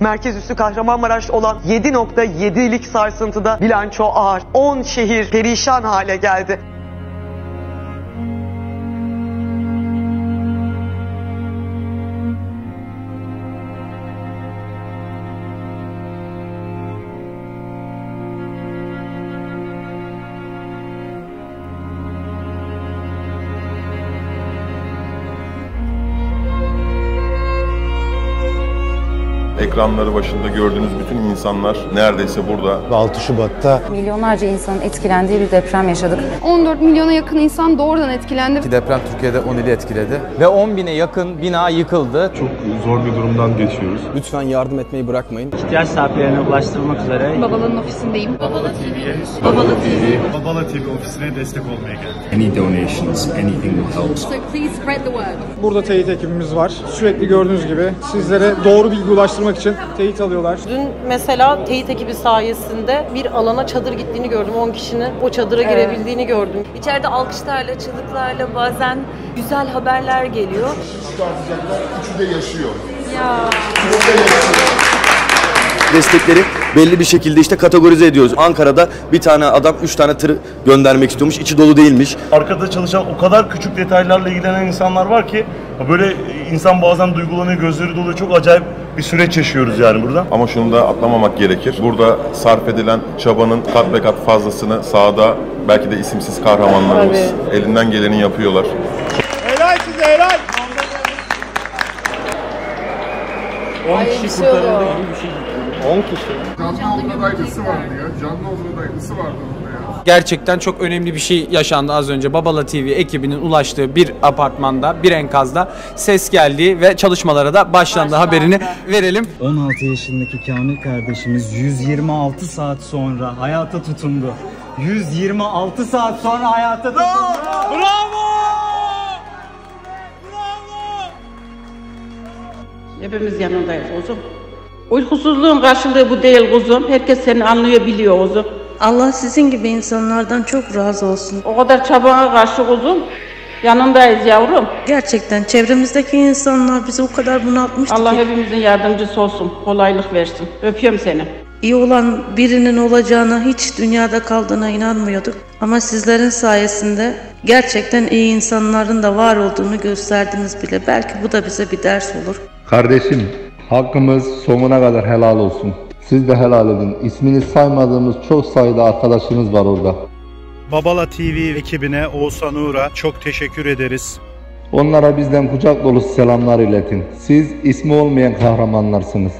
Merkez üssü Kahramanmaraş olan 7.7'lik sarsıntıda bilanço ağır. 10 şehir perişan hale geldi. Ekranları başında gördüğünüz bütün insanlar neredeyse burada. 6 Şubat'ta Milyonlarca insanın etkilendiği bir deprem yaşadık. 14 milyona yakın insan doğrudan etkilendi. Deprem Türkiye'de 10 ili etkiledi. Ve 10 bine yakın bina yıkıldı. Çok zor bir durumdan geçiyoruz. Lütfen yardım etmeyi bırakmayın. ihtiyaç sahiplerine ulaştırmak üzere Babaların ofisindeyim. Babala TV ofisine destek olmaya geldik. Any donations, anything will help. So please spread the word. burada teyit ekibimiz var. Sürekli gördüğünüz gibi sizlere doğru bilgi ulaştırmak için teyit alıyorlar. Dün mesela teyit ekibi sayesinde bir alana çadır gittiğini gördüm. 10 kişinin o çadıra girebildiğini gördüm. İçeride alkışlarla, çığlıklarla bazen güzel haberler geliyor. Üçü de yaşıyor. Destekleri belli bir şekilde işte kategorize ediyoruz. Ankara'da bir tane adam üç tane tır göndermek istiyormuş. içi dolu değilmiş. Arkada çalışan o kadar küçük detaylarla ilgilenen insanlar var ki böyle insan bazen duygulanıyor, gözleri doluyor. Çok acayip bir süreç yaşıyoruz yani burada. Ama şunu da atlamamak gerekir. Burada sarf edilen çabanın kat ve kat fazlasını sahada belki de isimsiz kahramanlarımız elinden geleni yapıyorlar. Helal size helal. 10 kişi kurtarıldı gibi bir şey. Gerçekten çok önemli bir şey yaşandı az önce. Babala TV ekibinin ulaştığı bir apartmanda, bir enkazda ses geldi ve çalışmalara da başlandı haberini verelim. 16 yaşındaki Kamil kardeşimiz 126 saat sonra hayata tutundu. 126 saat sonra hayata tutundu. Hepimiz yanındayız kuzum. Uykusuzluğun karşılığı bu değil kuzum. Herkes seni anlıyor, biliyor kuzum. Allah sizin gibi insanlardan çok razı olsun. O kadar çabana karşı kuzum. Yanındayız yavrum. Gerçekten çevremizdeki insanlar bizi o kadar bunaltmıştı Allah ki. hepimizin yardımcısı olsun. Kolaylık versin. Öpüyorum seni. İyi olan birinin olacağına hiç dünyada kaldığına inanmıyorduk. Ama sizlerin sayesinde gerçekten iyi insanların da var olduğunu gösterdiniz bile. Belki bu da bize bir ders olur. Kardeşim hakkımız sonuna kadar helal olsun. Siz de helal edin. İsmini saymadığımız çok sayıda arkadaşımız var orada. Babala TV ekibine, Oğuzhan Uğur'a çok teşekkür ederiz. Onlara bizden kucak dolusu selamlar iletin. Siz ismi olmayan kahramanlarsınız.